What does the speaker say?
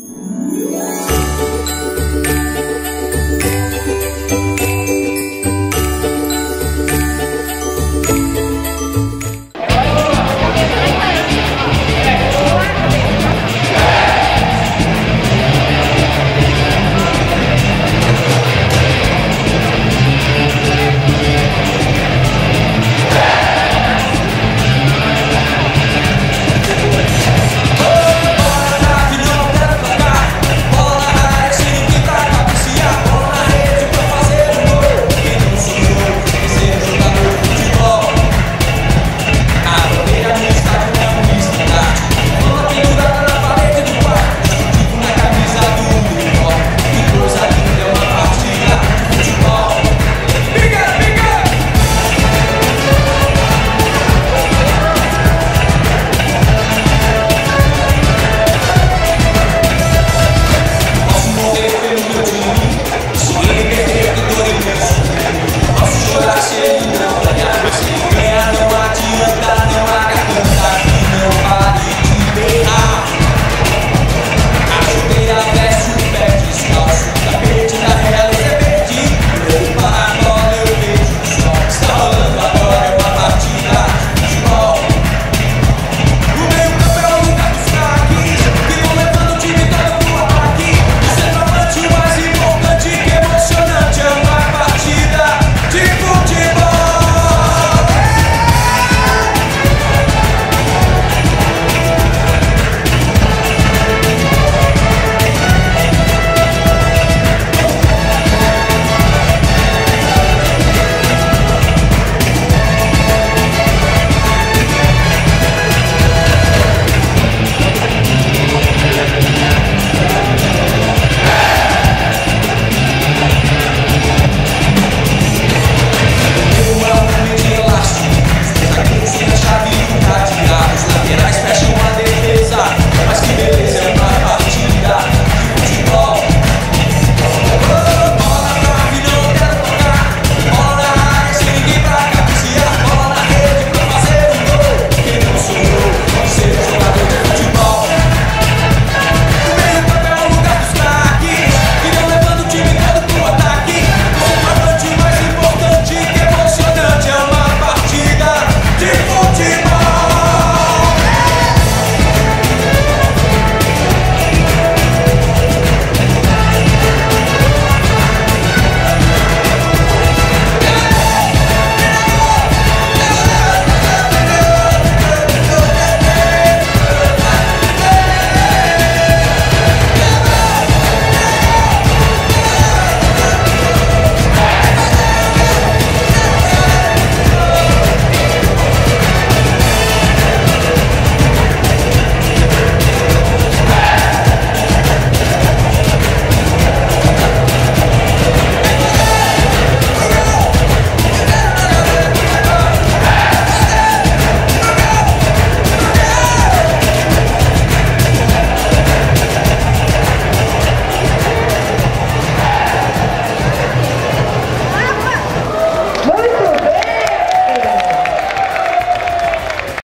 うわ!